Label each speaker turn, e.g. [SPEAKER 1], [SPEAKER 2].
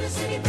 [SPEAKER 1] the city.